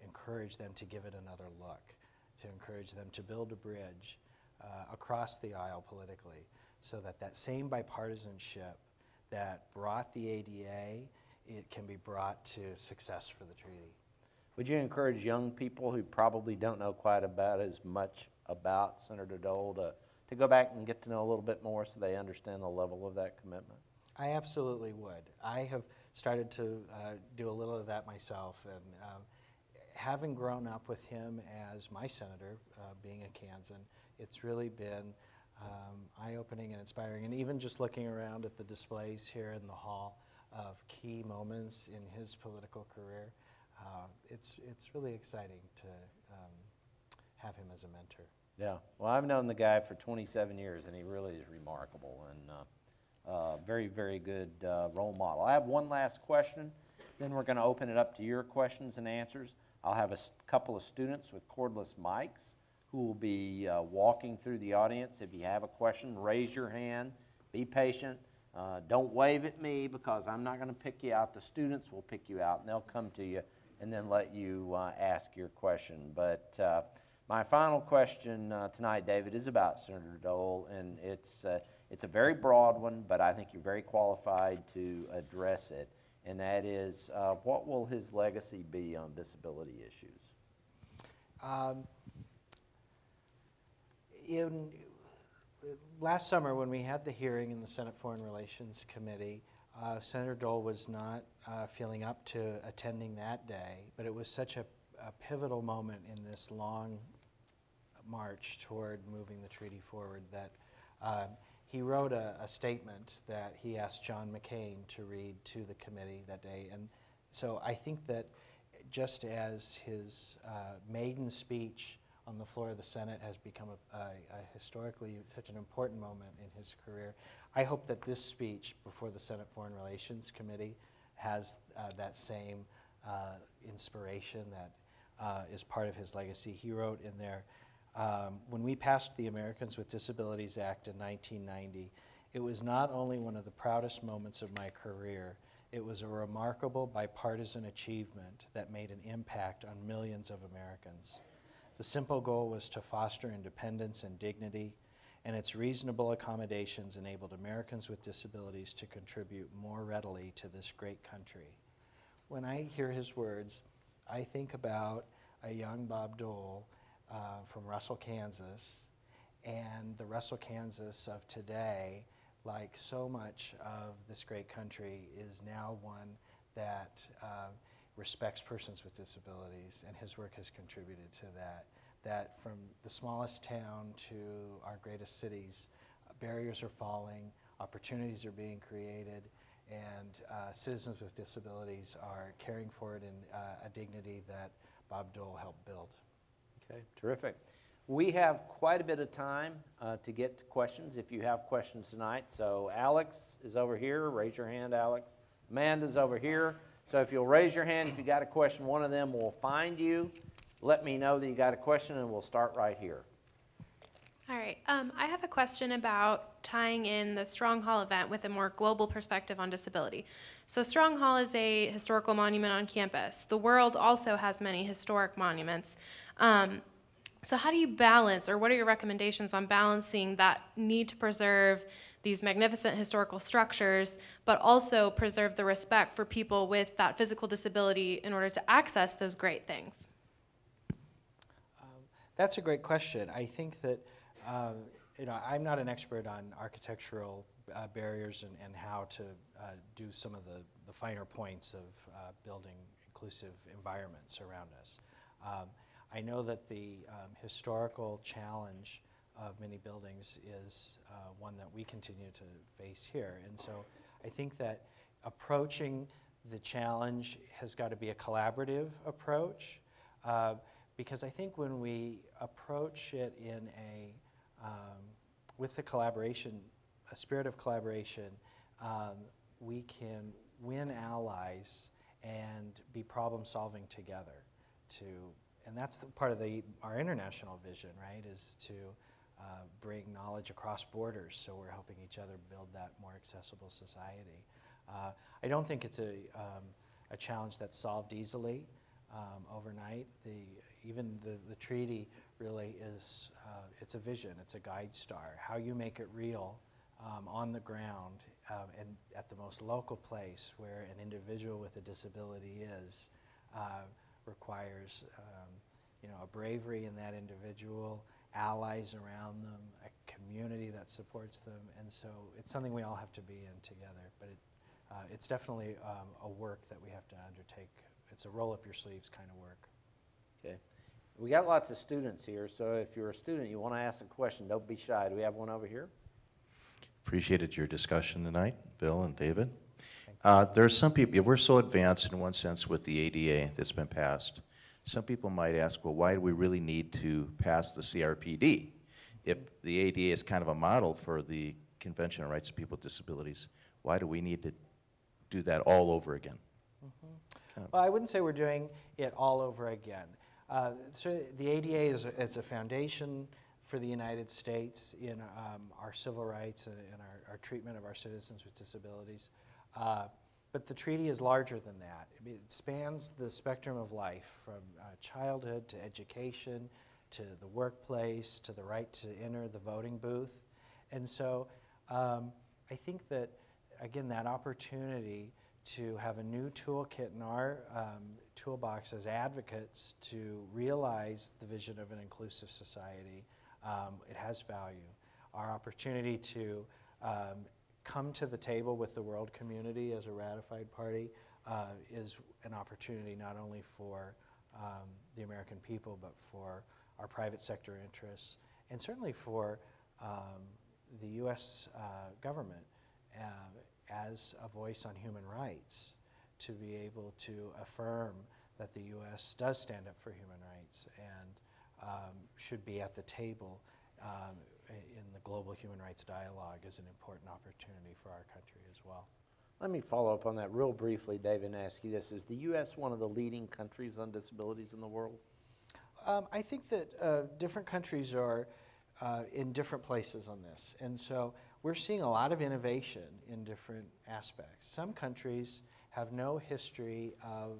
encourage them to give it another look, to encourage them to build a bridge uh, across the aisle politically, so that that same bipartisanship that brought the ADA, it can be brought to success for the treaty. Would you encourage young people who probably don't know quite about as much about Senator Dole to, to go back and get to know a little bit more so they understand the level of that commitment? I absolutely would. I have started to uh, do a little of that myself, and um, having grown up with him as my senator, uh, being a Kansan, it's really been um, eye-opening and inspiring. And even just looking around at the displays here in the hall of key moments in his political career, uh, it's it's really exciting to um, have him as a mentor. Yeah, well, I've known the guy for 27 years, and he really is remarkable and uh, uh, very, very good uh, role model. I have one last question, then we're going to open it up to your questions and answers. I'll have a couple of students with cordless mics who will be uh, walking through the audience. If you have a question, raise your hand, be patient. Uh, don't wave at me because I'm not going to pick you out. The students will pick you out, and they'll come to you and then let you uh, ask your question. But uh, my final question uh, tonight, David, is about Senator Dole, and it's, uh, it's a very broad one, but I think you're very qualified to address it. And that is, uh, what will his legacy be on disability issues? Um, in, last summer, when we had the hearing in the Senate Foreign Relations Committee, uh, Senator Dole was not uh, feeling up to attending that day, but it was such a, a pivotal moment in this long march toward moving the treaty forward that um, he wrote a, a statement that he asked John McCain to read to the committee that day. And so I think that just as his uh, maiden speech on the floor of the Senate has become a, a, a historically such an important moment in his career, I hope that this speech before the Senate Foreign Relations Committee has uh, that same uh, inspiration that uh, is part of his legacy. He wrote in there, Um, when we passed the Americans with Disabilities Act in 1990, it was not only one of the proudest moments of my career, it was a remarkable bipartisan achievement that made an impact on millions of Americans. The simple goal was to foster independence and dignity, and its reasonable accommodations enabled Americans with disabilities to contribute more readily to this great country. When I hear his words, I think about a young Bob Dole uh, from Russell, Kansas, and the Russell, Kansas of today, like so much of this great country, is now one that uh, respects persons with disabilities, and his work has contributed to that. That from the smallest town to our greatest cities, uh, barriers are falling, opportunities are being created, and uh, citizens with disabilities are caring for it in uh, a dignity that Bob Dole helped build. Okay, terrific. We have quite a bit of time uh, to get to questions if you have questions tonight. So Alex is over here. Raise your hand, Alex. Amanda's over here. So if you'll raise your hand if you got a question, one of them will find you. Let me know that you got a question, and we'll start right here. All right. Um, I have a question about tying in the Strong Hall event with a more global perspective on disability. So, Strong Hall is a historical monument on campus. The world also has many historic monuments. Um, so, how do you balance, or what are your recommendations on balancing that need to preserve these magnificent historical structures, but also preserve the respect for people with that physical disability in order to access those great things? That's a great question. I think that, uh, you know, I'm not an expert on architectural uh, barriers and, and how to uh, do some of the, the finer points of uh, building inclusive environments around us. Um, I know that the um, historical challenge of many buildings is uh, one that we continue to face here. And so I think that approaching the challenge has got to be a collaborative approach. Uh, because I think when we approach it in a, um, with the collaboration, a spirit of collaboration, um, we can win allies and be problem solving together. To, and that's part of the, our international vision, right, is to uh, bring knowledge across borders so we're helping each other build that more accessible society. Uh, I don't think it's a, um, a challenge that's solved easily um, overnight. The, even the, the treaty really is, uh, it's a vision, it's a guide star. How you make it real um, on the ground um, and at the most local place where an individual with a disability is uh, requires, um, you know, a bravery in that individual, allies around them, a community that supports them, and so it's something we all have to be in together. But it, uh, it's definitely um, a work that we have to undertake. It's a roll up your sleeves kind of work. Okay. We got lots of students here, so if you're a student, you want to ask a question, don't be shy. Do we have one over here? Appreciated your discussion tonight, Bill and David. Uh, there are some people, we're so advanced in one sense with the ADA that's been passed. Some people might ask, well, why do we really need to pass the CRPD? If the ADA is kind of a model for the Convention on Rights of People with Disabilities, why do we need to do that all over again? Well, I wouldn't say we're doing it all over again. Uh, so the ADA is a, is a foundation for the United States in um, our civil rights and, and our, our, treatment of our citizens with disabilities. Uh, but the treaty is larger than that. It spans the spectrum of life from uh, childhood to education to the workplace to the right to enter the voting booth. And so um, I think that, again, that opportunity to have a new toolkit in our um, toolbox as advocates to realize the vision of an inclusive society, um, it has value. Our opportunity to um, come to the table with the world community as a ratified party uh, is an opportunity not only for um, the American people, but for our private sector interests, and certainly for um, the U.S. Uh, government. Uh, as a voice on human rights to be able to affirm that the U.S. does stand up for human rights and um, should be at the table um, in the global human rights dialogue is an important opportunity for our country as well. Let me follow up on that real briefly, David, and ask you this. Is the U.S. one of the leading countries on disabilities in the world? Um, I think that uh, different countries are uh, in different places on this. And so we're seeing a lot of innovation in different aspects. Some countries have no history of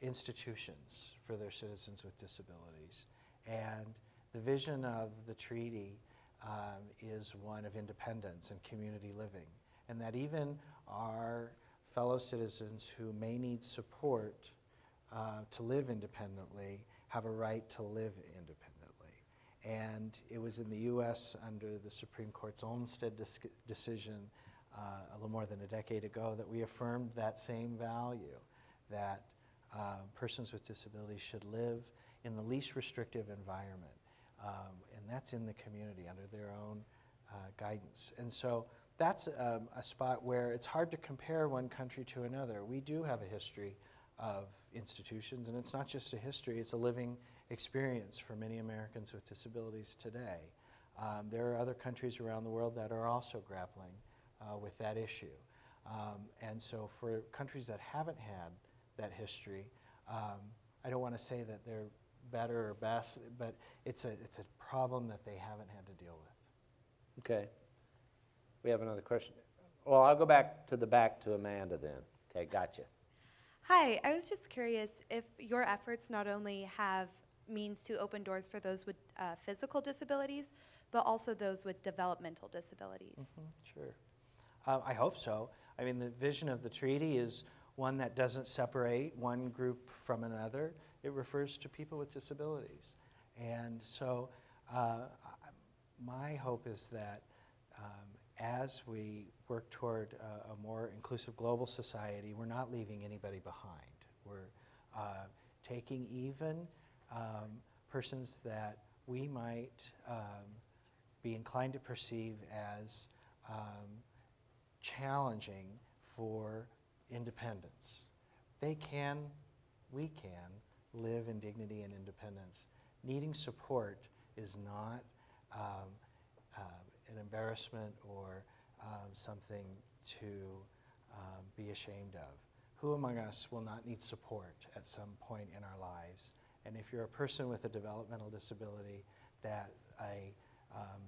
institutions for their citizens with disabilities. And the vision of the treaty um, is one of independence and community living. And that even our fellow citizens who may need support uh, to live independently have a right to live independently. And it was in the U.S. under the Supreme Court's Olmstead decision uh, a little more than a decade ago that we affirmed that same value that uh, persons with disabilities should live in the least restrictive environment. Um, and that's in the community under their own uh, guidance. And so that's um, a spot where it's hard to compare one country to another. We do have a history of institutions, and it's not just a history, it's a living experience for many Americans with disabilities today. Um, there are other countries around the world that are also grappling uh, with that issue. Um, and so, for countries that haven't had that history, um, I don't want to say that they're better or best, but it's a, it's a problem that they haven't had to deal with. Okay. We have another question. Well, I'll go back to the back to Amanda then. Okay, gotcha. Hi, I was just curious if your efforts not only have means to open doors for those with uh, physical disabilities, but also those with developmental disabilities. Mhm, Sure. Uh, I hope so. I mean, the vision of the treaty is one that doesn't separate one group from another. It refers to people with disabilities. And so uh, my hope is that um, as we work toward a, a more inclusive global society, we're not leaving anybody behind. We're uh, taking even um, persons that we might um, be inclined to perceive as um, challenging for independence. They can, we can, live in dignity and independence. Needing support is not um, uh, an embarrassment or um, something to um, be ashamed of. Who among us will not need support at some point in our lives? And if you're a person with a developmental disability, that a, um,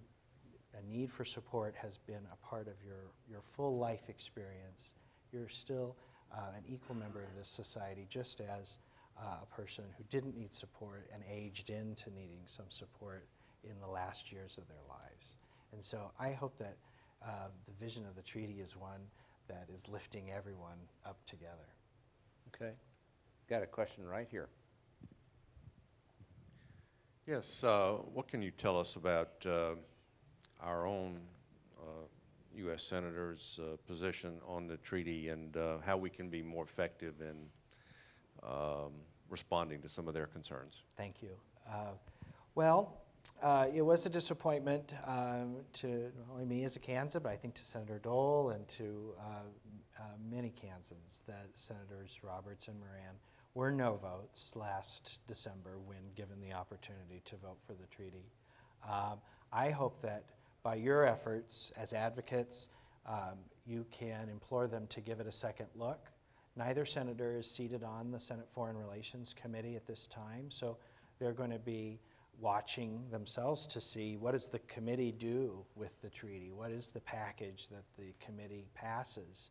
a need for support has been a part of your, your full life experience, you're still uh, an equal member of this society, just as uh, a person who didn't need support and aged into needing some support in the last years of their lives. And so I hope that uh, the vision of the treaty is one that is lifting everyone up together. Okay. Got a question right here. Yes, uh, what can you tell us about uh, our own uh, U.S. Senator's uh, position on the treaty and uh, how we can be more effective in um, responding to some of their concerns? Thank you. Uh, well, uh, it was a disappointment um, to not only me as a Kansan, but I think to Senator Dole and to uh, many Kansans that Senators Roberts and Moran were no votes last December when given the opportunity to vote for the treaty. Um, I hope that by your efforts as advocates, um, you can implore them to give it a second look. Neither senator is seated on the Senate Foreign Relations Committee at this time, so they're going to be watching themselves to see what does the committee do with the treaty? What is the package that the committee passes?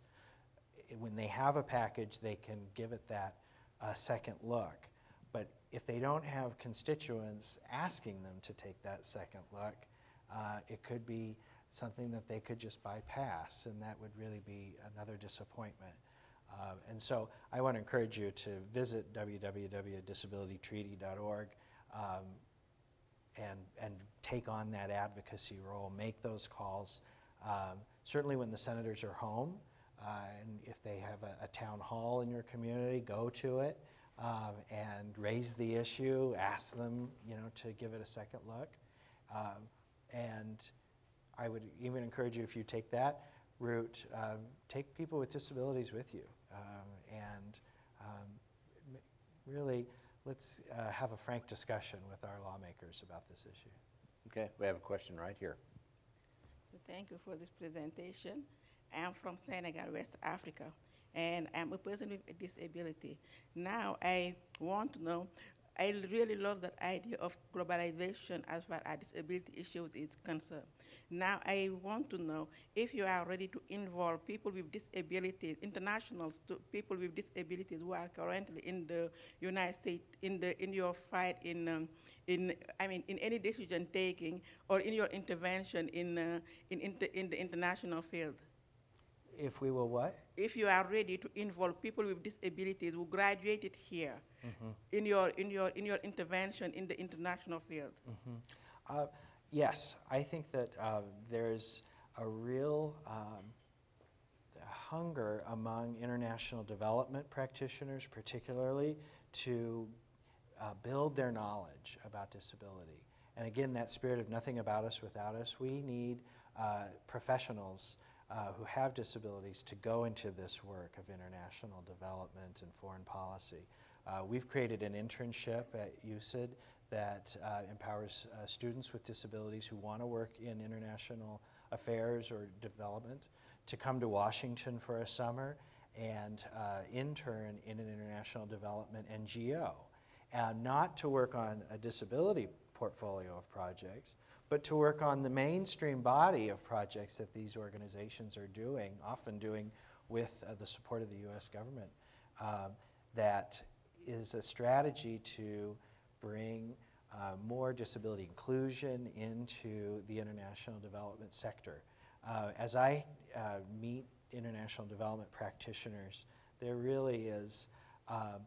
When they have a package, they can give it that uh, second look. But if they don't have constituents asking them to take that second look, uh, it could be something that they could just bypass, and that would really be another disappointment. Uh, and so I want to encourage you to visit www.disabilitytreaty.org um, and, and take on that advocacy role, make those calls. Um, certainly when the senators are home, uh, and if they have a, a, town hall in your community, go to it um, and raise the issue, ask them, you know, to give it a second look. And I would even encourage you, if you take that route, um, take people with disabilities with you. Um, and um, really, let's uh, have a frank discussion with our lawmakers about this issue. Okay, we have a question right here. So thank you for this presentation. I'm from Senegal, West Africa, and I'm a person with a disability. Now I want to know I really love that idea of globalization as far as disability issues is concerned. Now, I want to know if you are ready to involve people with disabilities, international stu- people with disabilities who are currently in the United States, in the in your fight in um, in I mean in any decision taking or in your intervention in uh, in, inter, in the international field. If we will what? If you are ready to involve people with disabilities who graduated here in your in your in your intervention in the international field. Uh, Yes, I think that uh, there's a real um, hunger among international development practitioners, particularly, to uh, build their knowledge about disability. And again, that spirit of nothing about us without us, we need uh, professionals uh, who have disabilities to go into this work of international development and foreign policy. Uh, we've created an internship at USICD that uh, empowers uh, students with disabilities who want to work in international affairs or development to come to Washington for a summer and uh, intern in an international development NGO. And not to work on a disability portfolio of projects, but to work on the mainstream body of projects that these organizations are doing, often doing with uh, the support of the US government, um, that is a strategy to bring uh, more disability inclusion into the international development sector. Uh, as I uh, meet international development practitioners, there really is um,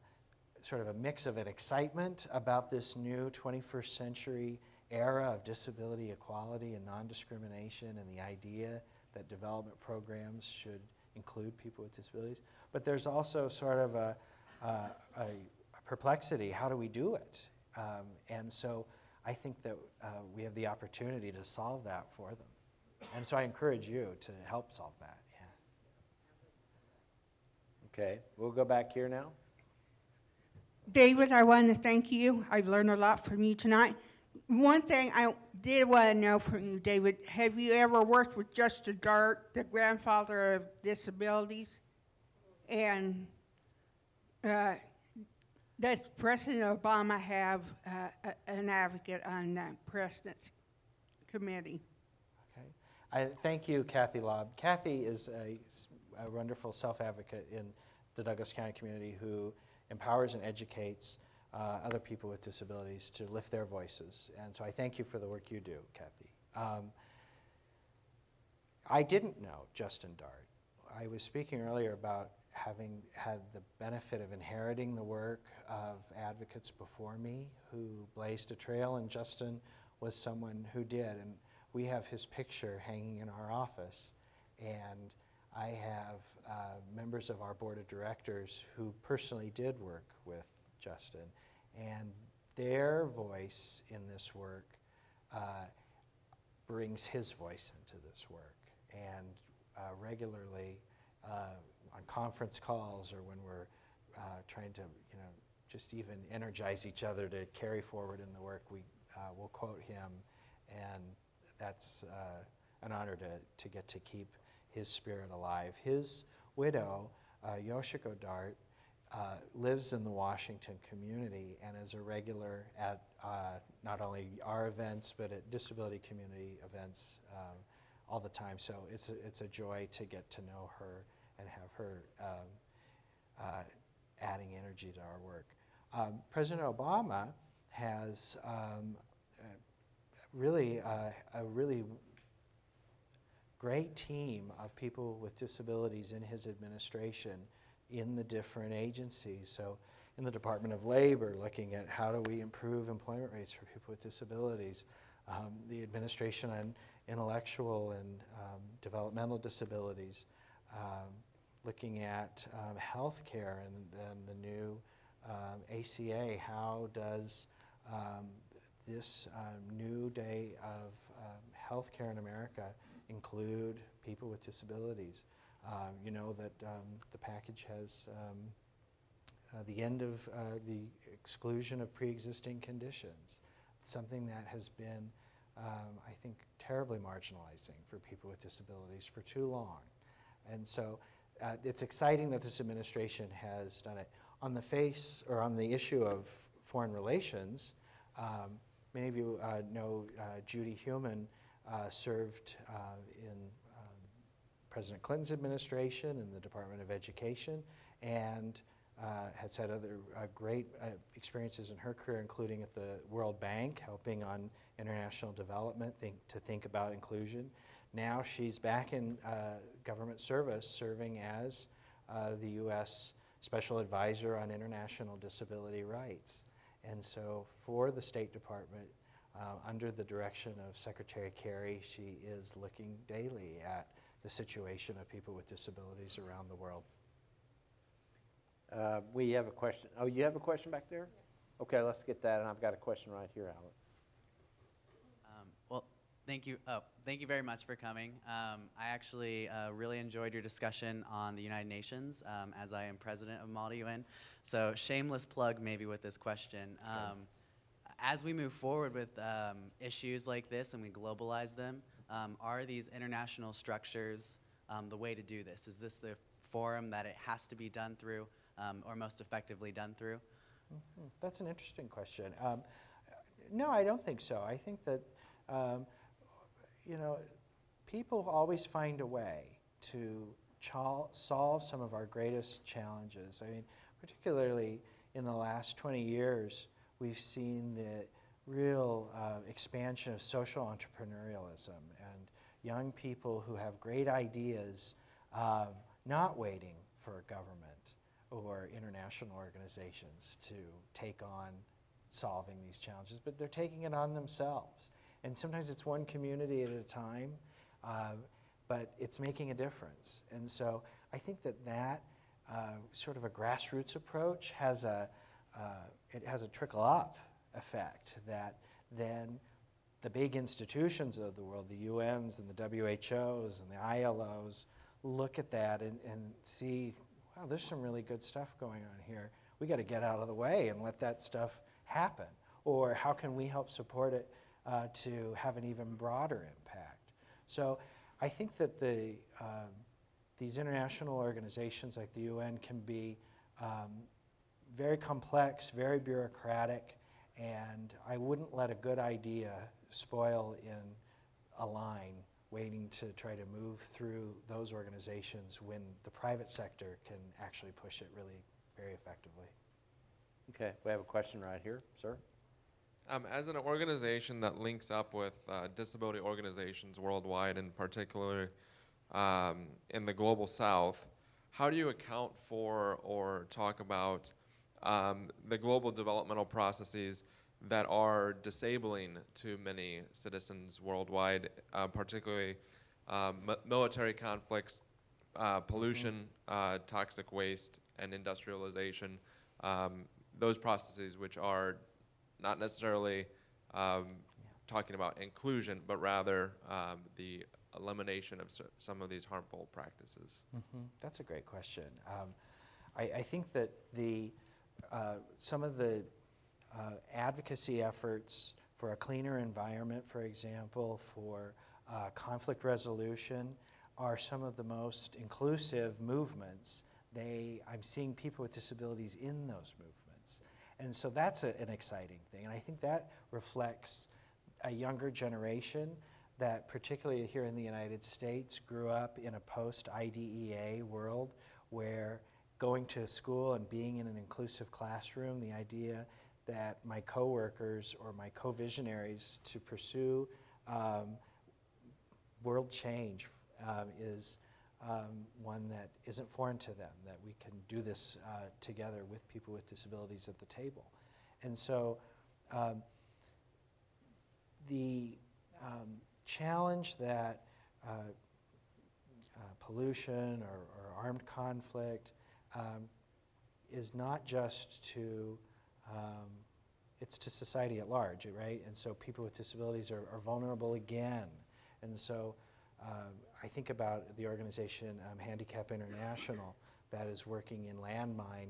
sort of a mix of an excitement about this new 21st century era of disability equality and non-discrimination and the idea that development programs should include people with disabilities. But there's also sort of a, uh, a, a perplexity, how do we do it? Um, and so I think that uh, we have the opportunity to solve that for them. And so I encourage you to help solve that. Yeah. Okay, we'll go back here now. David, I want to thank you. I've learned a lot from you tonight. One thing I did want to know from you, David, have you ever worked with Justin Dart, the grandfather of disabilities? And uh, does President Obama have uh, a- an advocate on the President's committee? Okay. I thank you, Kathy Lobb. Kathy is a wonderful self-advocate in the Douglas County community who empowers and educates uh, other people with disabilities to lift their voices. And so I thank you for the work you do, Kathy. Um, I didn't know Justin Dart. I was speaking earlier about having had the benefit of inheriting the work of advocates before me who blazed a trail, and Justin was someone who did. And we have his picture hanging in our office, and I have uh, members of our board of directors who personally did work with Justin, and their voice in this work uh, brings his voice into this work. And uh, regularly, uh, on conference calls or when we're uh, trying to, you know, just even energize each other to carry forward in the work, we uh, will quote him, and that's an honor to, to get to keep his spirit alive. His widow, uh, Yoshiko Dart, uh, lives in the Washington community and is a regular at uh, not only our events but at disability community events um, all the time. So it's a, it's a joy to get to know her and have her um, uh, adding energy to our work. Um, President Obama has um, uh, really uh, a really great team of people with disabilities in his administration in the different agencies. So in the Department of Labor, looking at how do we improve employment rates for people with disabilities. Um, the administration on intellectual and um, developmental disabilities. Um, looking at um, health care and, and the new um, ACA. How does um, this um, new day of um, health care in America include people with disabilities? Um, you know that um, the package has um, uh, the end of uh, the exclusion of pre-existing conditions, something that has been, um, I think, terribly marginalizing for people with disabilities for too long. And so uh, it's exciting that this administration has done it. On the face, or on the issue of foreign relations. Um, many of you uh, know uh, Judy Heumann served in President Clinton's administration and the Department of Education and uh, has had other uh, great uh, experiences in her career, including at the World Bank, helping on international development, think, to think about inclusion. Now she's back in uh, government service, serving as uh, the U.S. Special Advisor on International Disability Rights. And so, for the State Department, uh, under the direction of Secretary Kerry, she is looking daily at the situation of people with disabilities around the world. Uh, We have a question. Oh, you have a question back there? Okay, let's get that, and I've got a question right here, Alex. Um, well, thank you. Oh, thank you very much for coming. Um, I actually uh, really enjoyed your discussion on the United Nations, um, as I am president of Model UN. So, shameless plug maybe with this question. Um, as we move forward with um, issues like this and we globalize them, um, are these international structures um, the way to do this? Is this the forum that it has to be done through, um, or most effectively done through? Mhm. That's an interesting question. Um, no, I don't think so. I think that, um, you know, people always find a way to solve some of our greatest challenges. I mean, particularly in the last 20 years, we've seen the real uh, expansion of social entrepreneurialism and young people who have great ideas um, not waiting for government or international organizations to take on solving these challenges, but they're taking it on themselves. And sometimes it's one community at a time, uh, but it's making a difference. And so I think that that uh, sort of a grassroots approach has a, uh, it has a trickle up effect that then the big institutions of the world, the UNs and the WHOs and the ILOs, look at that and, and see, wow, there's some really good stuff going on here. We got to get out of the way and let that stuff happen. Or how can we help support it uh, to have an even broader impact? So I think that the, um, these international organizations like the UN can be um, very complex, very bureaucratic, and I wouldn't let a good idea spoil in a line waiting to try to move through those organizations when the private sector can actually push it really very effectively. Okay, we have a question right here, sir. Um, as an organization that links up with uh, disability organizations worldwide, and particularly um, in the global south, how do you account for or talk about um, the global developmental processes that are disabling to many citizens worldwide, uh, particularly um, military conflicts, uh, pollution, uh, toxic waste, and industrialization? Um, those processes which are not necessarily um, talking about inclusion, but rather um, the elimination of some of these harmful practices. Mhm. That's a great question. Um, I, I think that the uh, some of the uh, advocacy efforts for a cleaner environment, for example, for uh, conflict resolution, are some of the most inclusive movements. They, I'm seeing people with disabilities in those movements. And so that's a, an exciting thing. And I think that reflects a younger generation that, particularly here in the United States, grew up in a post IDEA world where going to school and being in an inclusive classroom, the idea that my coworkers or my co-visionaries to pursue um, world change um, is um, one that isn't foreign to them, that we can do this uh, together with people with disabilities at the table. And so um, the um, challenge that uh, uh, pollution or, or armed conflict um, is not just to um, it's to society at large, right? And so people with disabilities are, are vulnerable again. And so um, I think about the organization um, Handicap International that is working in landmine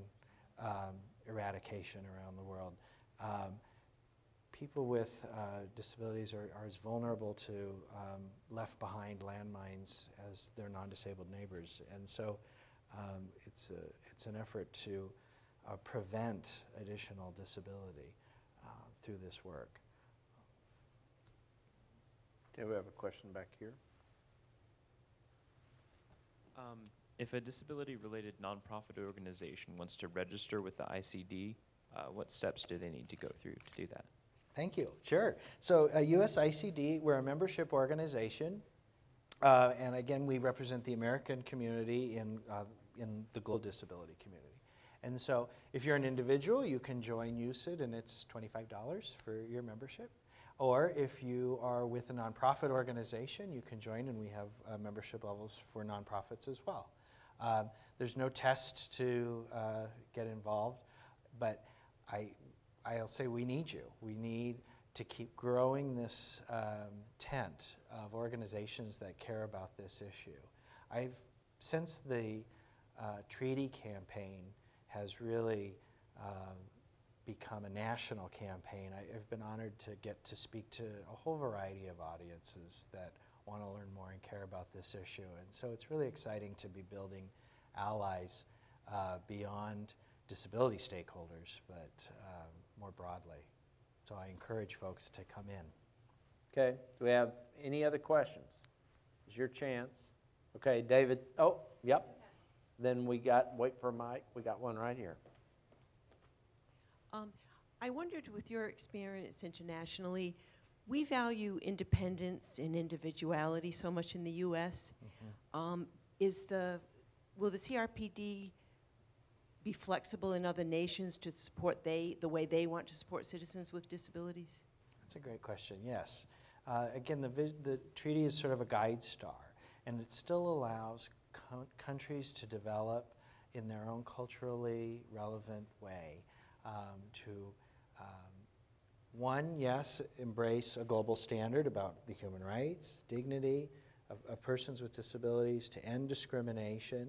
um, eradication around the world. People with uh, disabilities are, are as vulnerable to left behind landmines as their non disabled neighbors. And so um, it's, a, it's an effort to uh, prevent additional disability uh, through this work. Okay, we have a question back here. Um, if a disability-related nonprofit organization wants to register with the ICD, uh, what steps do they need to go through to do that? Thank you. Sure. So, uh, USICD, we're a membership organization. Uh, and again, we represent the American community in, uh, in the global disability community. And so, if you're an individual, you can join USICD, and it's $25 for your membership. Or if you are with a nonprofit organization, you can join, and we have uh, membership levels for nonprofits as well. Um, there's no test to uh, get involved, but I, I'll say we need you. We need to keep growing this um, tent of organizations that care about this issue. I've, since the uh, treaty campaign has really um, become a national campaign, I, have been honored to get to speak to a whole variety of audiences that want to learn more and care about this issue. And so it's really exciting to be building allies uh, beyond disability stakeholders, but um, more broadly. So I encourage folks to come in. Okay, do we have any other questions? It's your chance. Okay, David, oh, yep. Then we got, wait for Mike, we got one right here. Um, I wondered, with your experience internationally, we value independence and individuality so much in the U.S. Mm-hmm. Um, is the will the CRPD be flexible in other nations to support they the way they want to support citizens with disabilities? That's a great question. Yes. Uh, again, the, the treaty is sort of a guide star, and it still allows co- countries to develop in their own culturally relevant way um, to um, one, yes, embrace a global standard about the human rights, dignity of, of persons with disabilities, to end discrimination.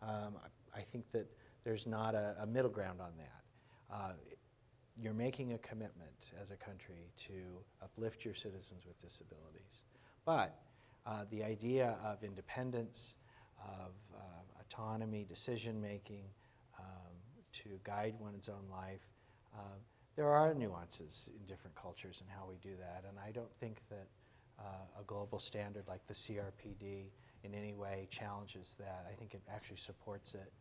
Um, I, I, think that there's not a, a middle ground on that. Uh, you're making a commitment as a country to uplift your citizens with disabilities. But uh, the idea of independence, of uh, autonomy, decision making, um, to guide one's own life, uh, there are nuances in different cultures in how we do that, and I don't think that uh, a global standard like the CRPD in any way challenges that. I think it actually supports it.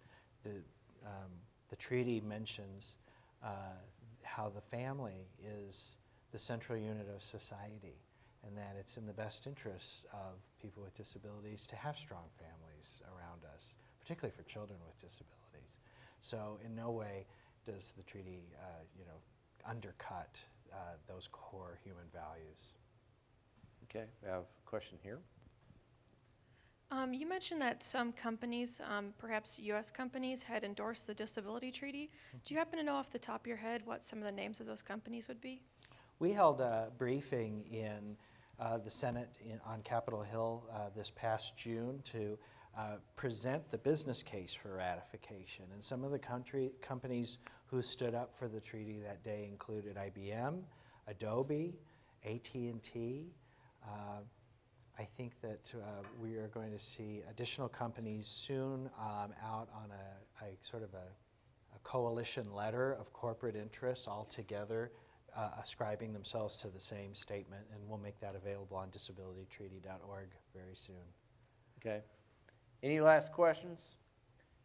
The, um, the treaty mentions uh, how the family is the central unit of society and that it's in the best interest of people with disabilities to have strong families around us, particularly for children with disabilities. So in no way does the treaty, uh, you know, undercut uh, those core human values. Okay, we have a question here. Um, you mentioned that some companies, um, perhaps U.S. companies, had endorsed the disability treaty. Do you happen to know off the top of your head what some of the names of those companies would be? We held a briefing in uh, the Senate in, on Capitol Hill uh, this past June to uh, present the business case for ratification. And some of the country companies who stood up for the treaty that day included IBM, Adobe, AT&T. Uh, I think that uh, we are going to see additional companies soon um, out on a, a sort of a, a, coalition letter of corporate interests all together uh, ascribing themselves to the same statement, and we'll make that available on disabilitytreaty.org very soon. Okay. Any last questions?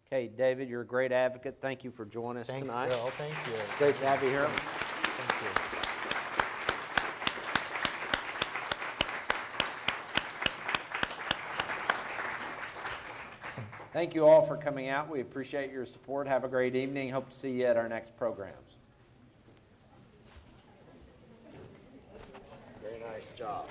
Okay, David, you're a great advocate. Thank you for joining us Thanks, tonight. Bill. Thank you. Great to have you here. Thank you. Thank you all for coming out. We appreciate your support. Have a great evening. Hope to see you at our next programs. Very nice job.